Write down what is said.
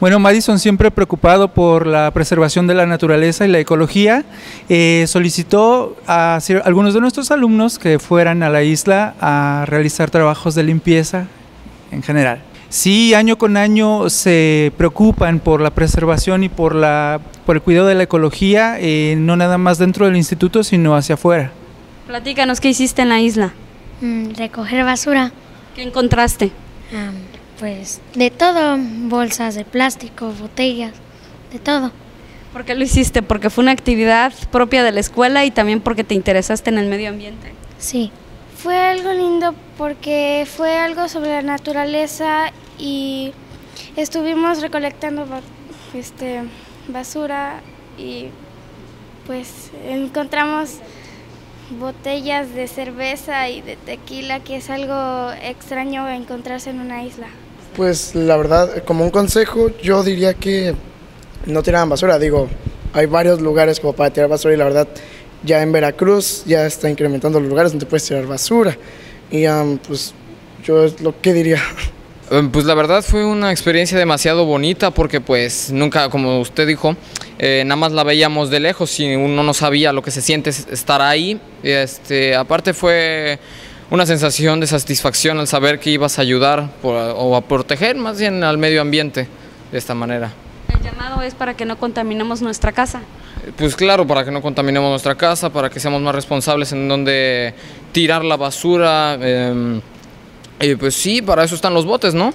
Bueno, Madison siempre preocupado por la preservación de la naturaleza y la ecología, eh, solicitó a algunos de nuestros alumnos que fueran a la isla a realizar trabajos de limpieza en general. Sí, año con año se preocupan por la preservación y por, la, por el cuidado de la ecología, eh, no nada más dentro del instituto, sino hacia afuera. Platícanos, ¿qué hiciste en la isla? Mm, recoger basura. ¿Qué encontraste? Pues de todo, bolsas de plástico, botellas, de todo. ¿Por qué lo hiciste? ¿Porque fue una actividad propia de la escuela y también porque te interesaste en el medio ambiente? Sí. Fue algo lindo porque fue algo sobre la naturaleza y estuvimos recolectando este, basura y pues encontramos botellas de cerveza y de tequila, que es algo extraño encontrarse en una isla. Pues la verdad, como un consejo, yo diría que no tiraran basura. Digo, hay varios lugares como para tirar basura y la verdad, ya en Veracruz ya está incrementando los lugares donde puedes tirar basura. Y pues yo es lo que diría. Em, pues la verdad fue una experiencia demasiado bonita porque pues nunca, como usted dijo, eh, nada más la veíamos de lejos y uno no sabía lo que se siente estar ahí. Este, aparte fue una sensación de satisfacción al saber que ibas a ayudar o a proteger más bien al medio ambiente de esta manera. El llamado es para que no contaminemos nuestra casa. Pues claro, para que no contaminemos nuestra casa, para que seamos más responsables en donde tirar la basura. Eh, pues sí, para eso están los botes, ¿no?